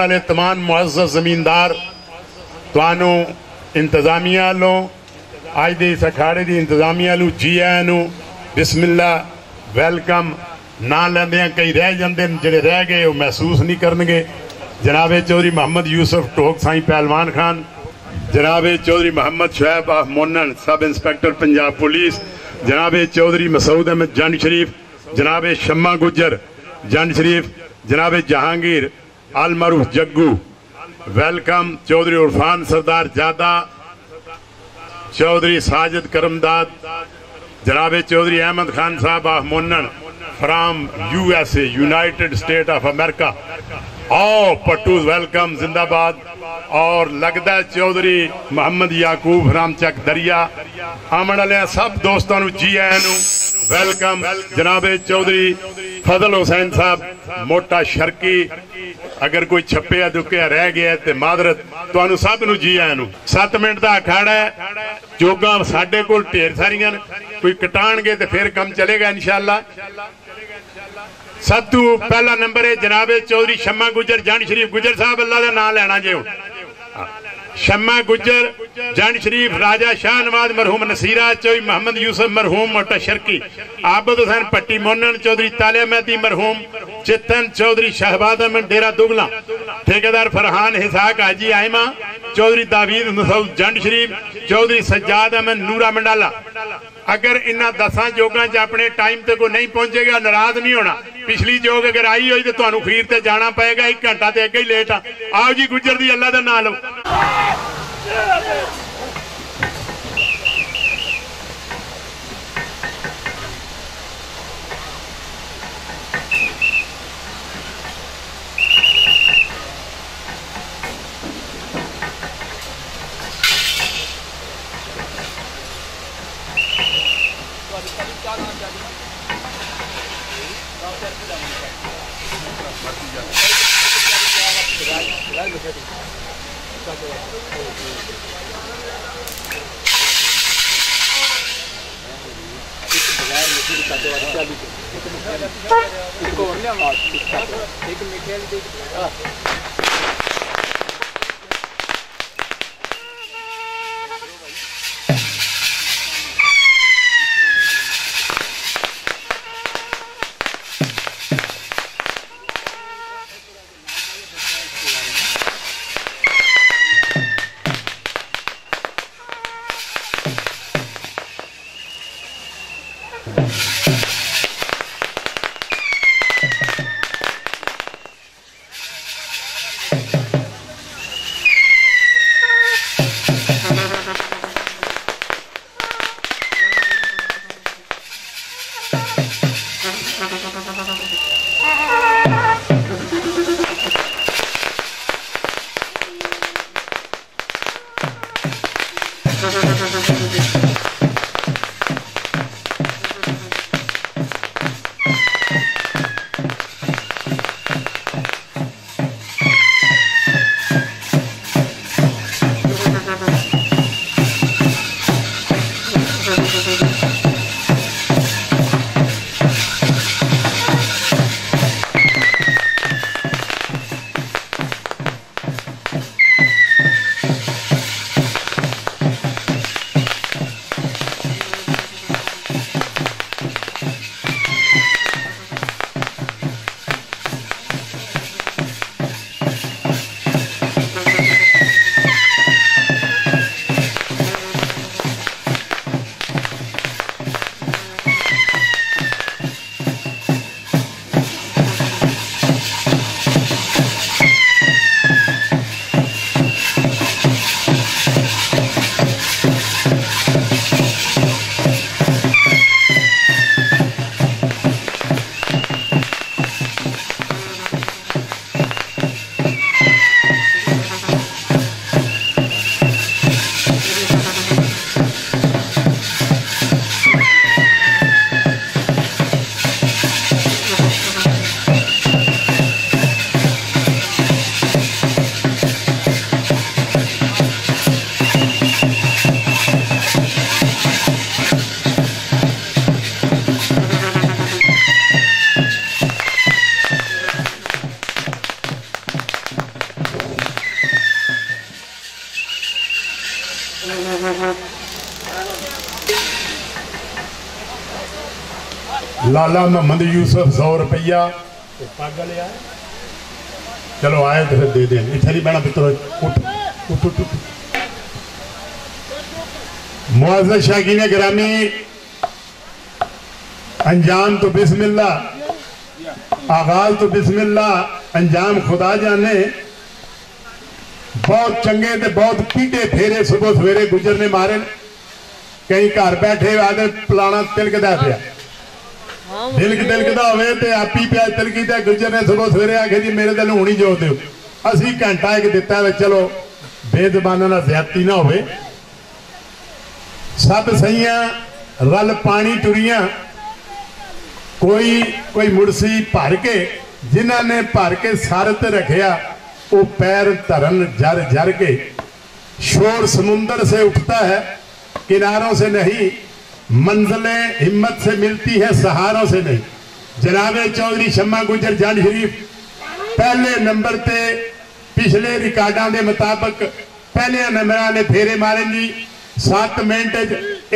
علی تمام معزز زمیندار توانو انتظامیہ لو آج دے اس اکھاڑے دی انتظامیہ لو جی بسم اللہ ویلکم نہ کئی رہ جندے رہ گئے وہ محسوس نہیں کرنگے جناب چودری محمد یوسف ٹوک سائی پہلوان خان جناب Chaudhry Muhammad Shoaib Momin sub inspector Punjab police جناب چودری مسعود احمد جان شریف جناب شما گجر جان شریف جناب جہانگیر المروف جگو ویلکم چودری عرفان سردار جادہ چودری ساجد کرمداد جناب چودری احمد خان صاحب آمونن from U S A United State of America آو پٹوز ویلکم زندہ باد اور لگدہ چودری محمد یاکوب رام چک دریا آمن علیہ سب دوستانو جی اینو ویلکم جناب چودری فضل حسین صاحب موٹا شرکی اگر کوئی چھپے یا دکے یا رہ گیا ہے تو مادرت تو انو سب نو جی آئے نو سات منٹ دا کھاڑا ہے جو گا ہم ساڑے کو ٹیر ساری گا کوئی کٹان گے تو پھر کم چلے گا انشاءاللہ ساتھو پہلا نمبر ہے جناب چودری شمہ گجر جان شریف گجر صاحب اللہ دا نا لینا جے ہو گجر جان شریف راجہ شاہ نواز نصیرہ محمد یوسف موٹا شرکی عابد حسین پٹی مونن چودری چودری تالیہ مہدی چتن شہباد فرحان حساق چودری داوید جنڈ شریف چودری سجاد احمد نورا منڈالا اگر جوگاں اپنے ٹائم تے کو نہیں پہنچے گا ناراض نہیں ہونا ਪਿਛਲੀ ਜੋਗ ਅਗਰ ਆਈ ਹੋਈ ਤੇ ਤੁਹਾਨੂੰ ਫੇਰ ਤੇ ਜਾਣਾ ਪਏਗਾ 1 ਘੰਟਾ ਤੇ ਅੱਗੇ ਹੀ ਲੇਟ ਆ ਆਓ ਜੀ ਗੁੱਜਰ ਦੀ ਅੱਲਾ ਦਾ ਨਾਮ ਲਓ Ver bakalım. एक और ले आओ एक मिठाई दे محمد یوسف سو روپیہ چلو اللہ آغاز بسم اللہ انجام خدا جانے بہت چنگے بہت پیٹے پھیرے صبح سویرے گزر نے مارے کہیں گھر بیٹھے آتے پلا تلک دیکھا ਦਿਲ ਦਿਲਕਦਾ ਹੋਵੇ ਤੇ ਆਪੀ ਪਿਆ ਕੀ ਤੇ ਗੁਰਜਰ ਨੇ ਸਵੇਰ ਸਵੇਰੇ ਆਖੇ ਜੀ ਮੇਰੇ ਦਿਲ ਹੁਣੀ ਜੋੜ ਦਿਓ ਅਸੀਂ ਘੰਟਾ ਇੱਕ ਦਿੱਤਾ ਵਿੱਚ ਚਲੋ ਬੇਜ਼ਬਾਨਾਂ ਨਾਲ ਜ਼ਿਆਤੀ ਨਾ ਹੋਵੇ ਸਭ ਸਈਆਂ ਰਲ ਪਾਣੀ ਟੁਰੀਆਂ ਕੋਈ ਕੋਈ ਮੁਰਸੀ ਭਰ ਕੇ ਜਿਨ੍ਹਾਂ ਨੇ ਭਰ ਕੇ ਸਰ ਤੇ ਰੱਖਿਆ ਉਹ ਪੈਰ ਧਰਨ ਜਰ ਜਰ ਕੇ ਸ਼ੋਰ ਸਮੁੰਦਰ ਸੇ ਉੱਠਦਾ ਹੈ ਕਿਨਾਰੋਂ ਸੇ ਨਹੀਂ منزلیں ہمت سے ملتی ہے سہاروں سے نہیں جناب چودھری شما گجر جان شریف پہلے نمبر تے پچھلے ریکارڈاں دے مطابق پہلے نمبرہ نے پھیرے مارے جی سات منٹ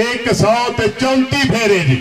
ایک سو تے چونتی پھیرے جی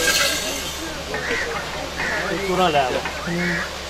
ਤੁਰਾਂ ਲੈ ਆਓ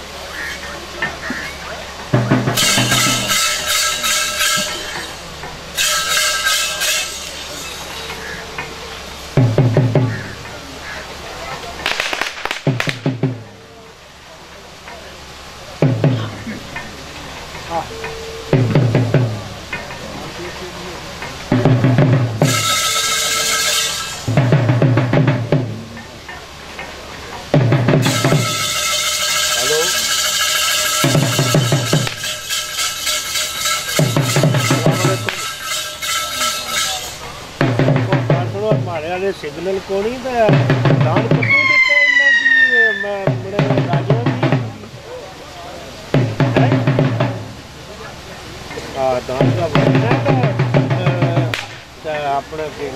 ਸਿਗਨਲ ਕੋਣੀ ਦਾ ਦਾਨ ਪੱਟੂ ਦਿੱਤਾ ਇਹਨਾਂ ਦੀ ਮੈਂ ਬੜੇ ਰਾਜਾ ਦੀ ਆ ਦਾਨ ਦਾ ਬੰਦਾ ਤਾਂ ਆਪਣੇ ਕੀ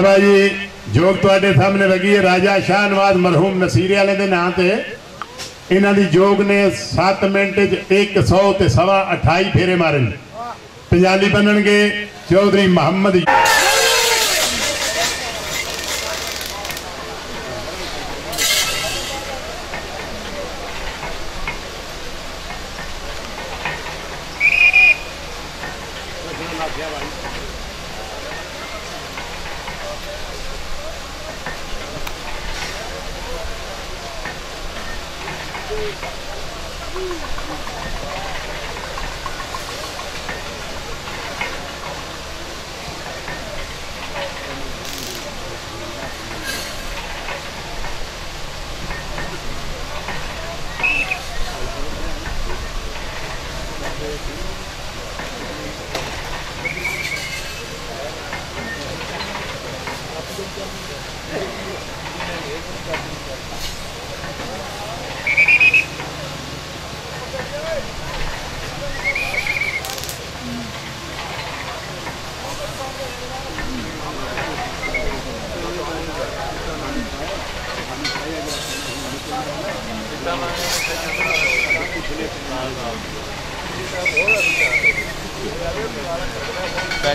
بابا جی جوگ تے سامنے لگی ہے راجا شاہ نواز مرحوم نسیری والے نام سے انہوں نے یوگ نے سات منٹ چ ایک سو سوا اٹھائی پھیرے مارے پالی بننے گئے چودھری محمد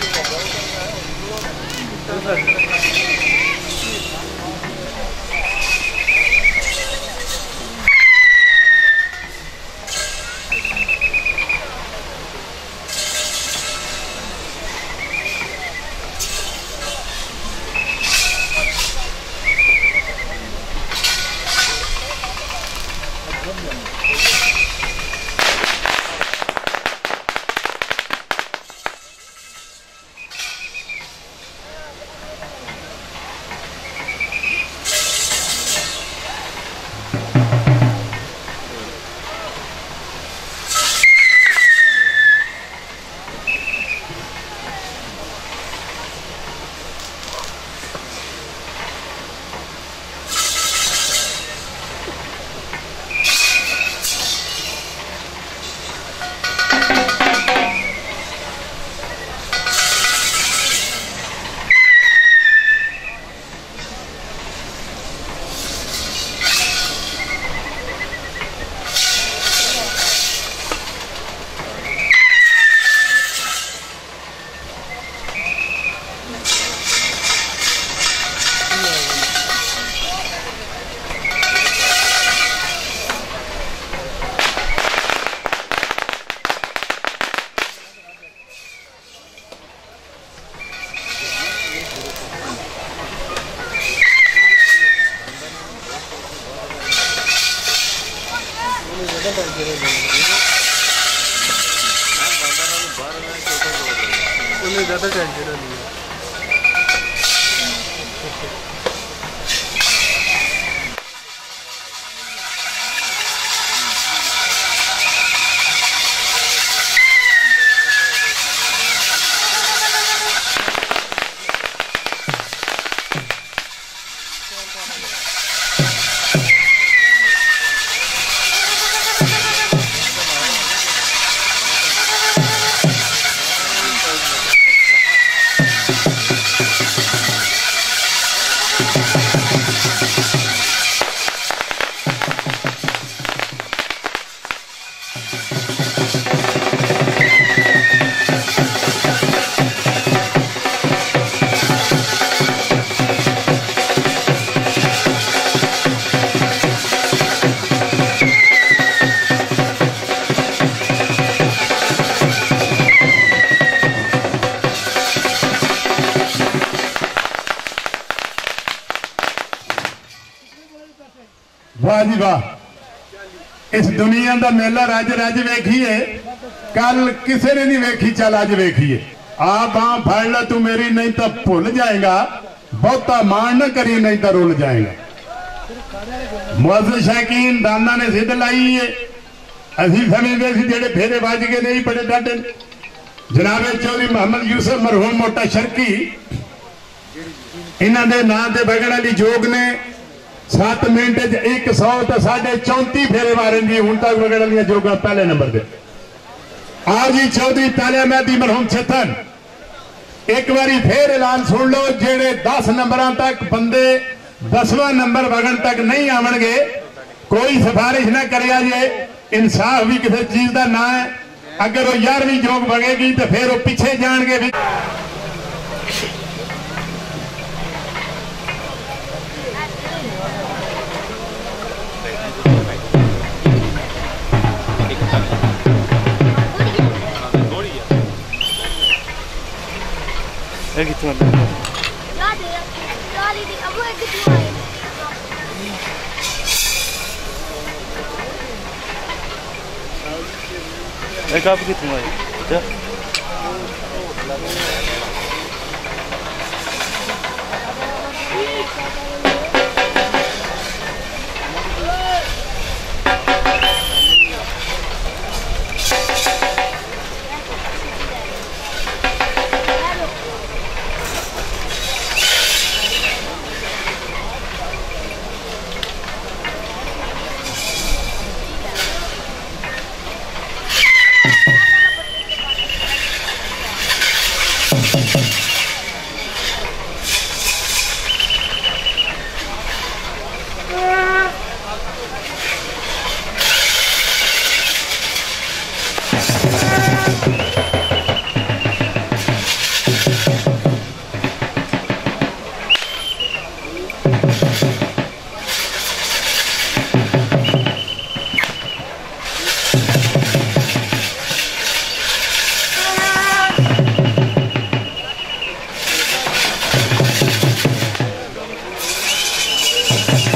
哎。جی واہ اس دنیا دا میلہ راج راج ویکھیے کل کسے نے نہیں ویکھی چل آج ویکھیے آب آن بھڑ لے تو میری نہیں تا پھول جائیں گا بہتا مان نہ کریے نہیں تا رول جائیں گا موزر شاکین داننا نے زد ہے عزیز ہمیں دے سی پھیرے باج کے نہیں پڑے ڈاٹے جناب چوری محمد یوسف مرہوم موٹا شرکی انہ دے نا دے بھگڑا لی جوگ نے 7 ਮਿੰਟ 'ਚ 100 ਤੇ 34 ਫੇਰੇ ਮਾਰਨ ਦੀ ਹੁਣ ਤੱਕ ਵਗੜਨ ਵਾਲੀਆਂ ਜੋਗਾ ਪਹਿਲੇ ਨੰਬਰ ਦੇ ਜੀ ਚੌਧਰੀ ਤਾਲਿਆ ਮੈਦੀ ਮਰਹੂਮ ਛਤਨ ਇੱਕ ਵਾਰੀ ਫੇਰ ਐਲਾਨ ਸੁਣ ਲਓ ਜਿਹੜੇ 10 ਨੰਬਰਾਂ ਤੱਕ ਬੰਦੇ 10ਵਾਂ ਨੰਬਰ ਵਗਣ ਤੱਕ ਨਹੀਂ ਆਵਣਗੇ ਕੋਈ ਸਫਾਰਿਸ਼ ਨਾ ਕਰਿਆ ਜੇ ਇਨਸਾਫ ਵੀ ਕਿਸੇ ਚੀਜ਼ ਦਾ ਨਾਂ ਹੈ ਅਗਰ ਉਹ 11ਵੀਂ ਜੋਗ ਬਗੇਗੀ ਤੇ ਫੇਰ ਉਹ ਪਿੱਛੇ ਜਾਣਗੇ ਵੀ Ben gittim ben. Ben kapı gittim ben. Ya. Thank you.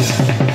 Thank you.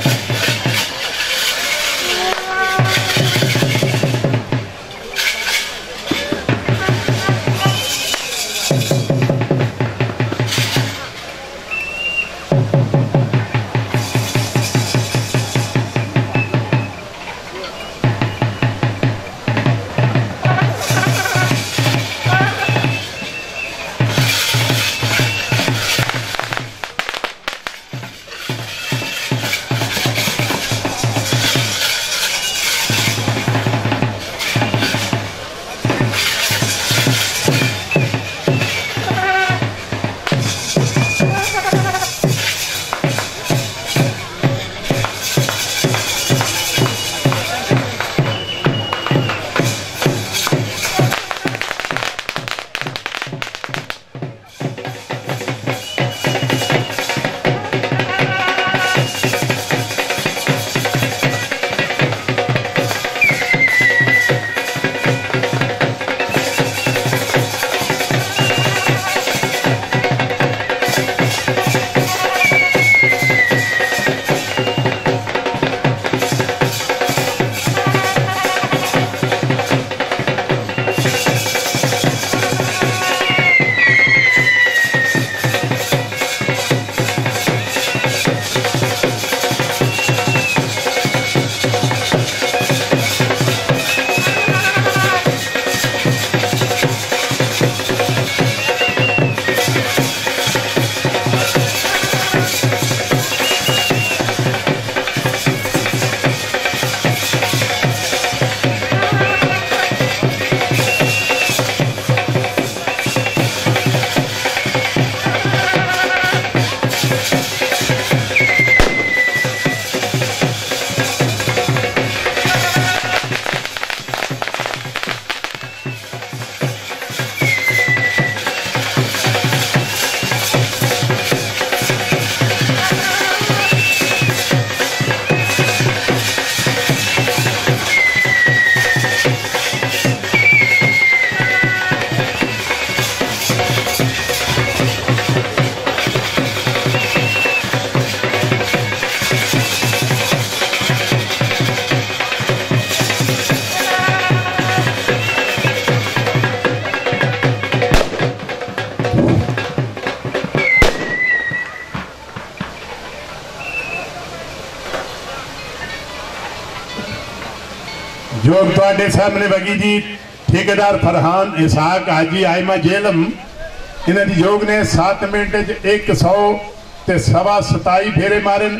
ਤੁਹਾਡੇ ਸਾਹਮਣੇ ਬਗੀ ਜੀ ਠੇਕੇਦਾਰ ਫਰਹਾਨ ਇਸਾਕ ਹਾਜੀ ਆਇਮਾ ਜੇਲਮ ਇਹਨਾਂ ਦੀ ਯੋਗ ਨੇ 7 ਮਿੰਟ ਚ 100 ਤੇ ਸਵਾ 27 ਫੇਰੇ ਮਾਰਨ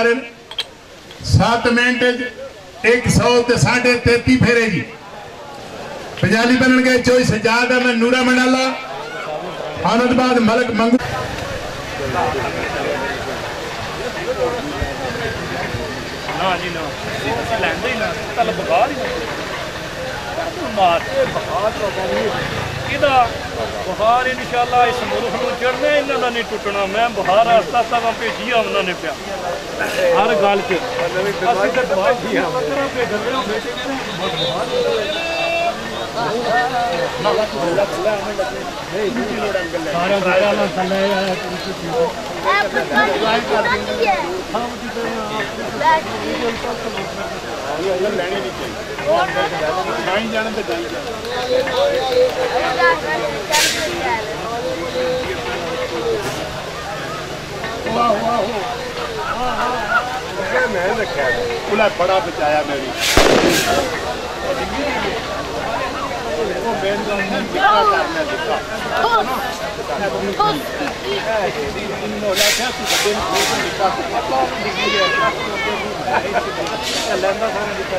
مارن سات منٹ ایک سو تے ساڑھے تیتی پھیرے جی پجالی بنن گئے چوئی سجاد احمد نورا نورہ منالا آنت بعد ملک منگو ਨਾ ਜੀ ਨਾ ਤੁਸੀਂ ਲੈਂਦੇ ਹੀ ਨਾ ਤਲ ਬਗਾੜ ਹੀ ਨਾ ਮਾਰ ਇਹ ਬਗਾੜ ਤੋਂ ਬਣੀ ਇਹਦਾ بخار ان شاء اللہ اس ملک چڑھنے میں بخار آستا نے پیا ہر اسی ہم گلے بڑا بچایا میری لینا سارا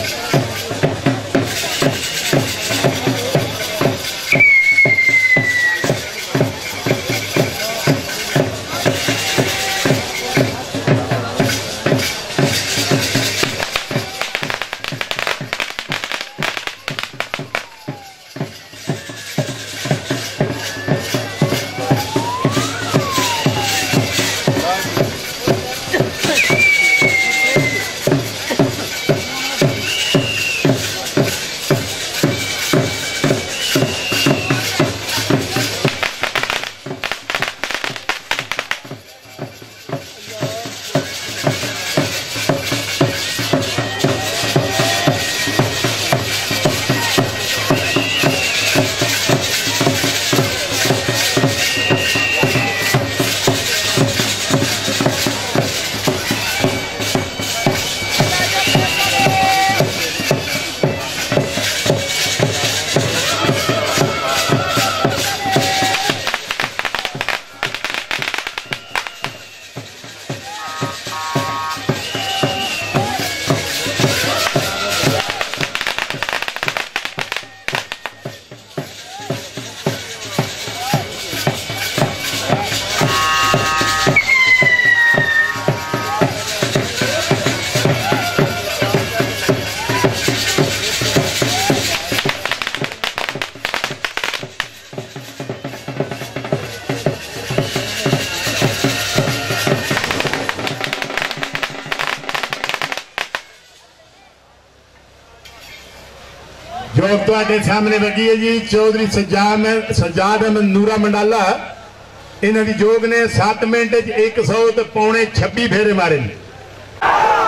ਤੁਹਾਡੇ ਸਾਹਮਣੇ ਵਗੀ ਹੈ ਜੀ ਚੌਧਰੀ ਸਜਾਦ ਸਜਾਦ ਅਹਿਮਦ ਨੂਰਾ ਮੰਡਾਲਾ ਇਹਨਾਂ ਦੀ ਜੋਗ ਨੇ 7 ਮਿੰਟ 'ਚ 100 ਤੇ ਪੌਣੇ 26 ਫੇਰੇ ਮਾਰੇ ਨੇ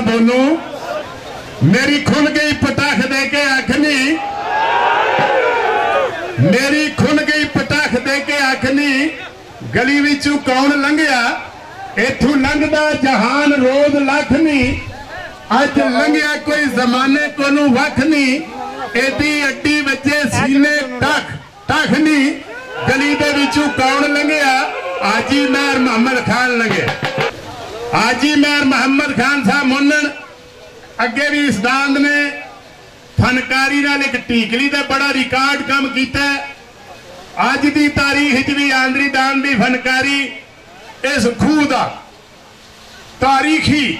ਨਾ ਬੋਲੂ ਮੇਰੀ ਖੁੱਲ ਗਈ ਪਟਾਖ ਦੇ ਕੇ ਅੱਖ ਨਹੀਂ ਮੇਰੀ ਖੁੱਲ ਗਈ ਪਟਾਖ ਦੇ ਕੇ ਅੱਖ ਨਹੀਂ ਗਲੀ ਵਿੱਚੋਂ ਕੌਣ ਲੰਘਿਆ ਇਥੋਂ ਲੰਘਦਾ ਜਹਾਨ ਰੋਜ਼ ਲੱਖ ਨਹੀਂ ਅੱਜ ਲੰਘਿਆ ਕੋਈ ਜ਼ਮਾਨੇ ਕੋਲੋਂ ਵੱਖ ਨਹੀਂ ਏਦੀ ਅੱਡੀ ਵਿੱਚੇ ਸੀਨੇ ਟਖ ਟਖ ਨਹੀਂ ਗਲੀ ਦੇ ਵਿੱਚੋਂ ਕੌਣ ਲੰਘਿਆ ਆਜੀ ਮਹਿਰ ਮੁਹੰਮਦ ਖਾਨ ਲੰਘਿਆ ਹਾਜੀ ਮੈਰ ਮੁਹੰਮਦ ਖਾਨ ਸਾਹਿਬ ਮੁੰਨਣ ਅੱਗੇ ਵੀ ਇਸ ਨੇ ਫਨਕਾਰੀ ਨਾਲ ਇੱਕ ਟੀਕਲੀ ਦਾ ਬੜਾ ਰਿਕਾਰਡ ਕੰਮ ਕੀਤਾ ਅੱਜ ਦੀ ਤਾਰੀਖ ਵਿੱਚ ਵੀ ਆਂਦਰੀ ਦਾਨ ਦੀ ਫਨਕਾਰੀ ਇਸ ਖੂਹ ਦਾ ਤਾਰੀਖੀ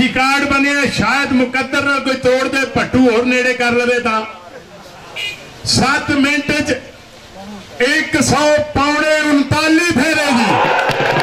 ਰਿਕਾਰਡ ਬਣਿਆ ਸ਼ਾਇਦ ਮੁਕੱਦਰ ਨਾਲ ਕੋਈ ਤੋੜ ਦੇ ਭੱਟੂ ਹੋਰ ਨੇੜੇ ਕਰ ਲਵੇ ਤਾਂ 7 ਮਿੰਟ 'ਚ 100 ਪੌਣੇ 39 ਫੇਰੇ ਜੀ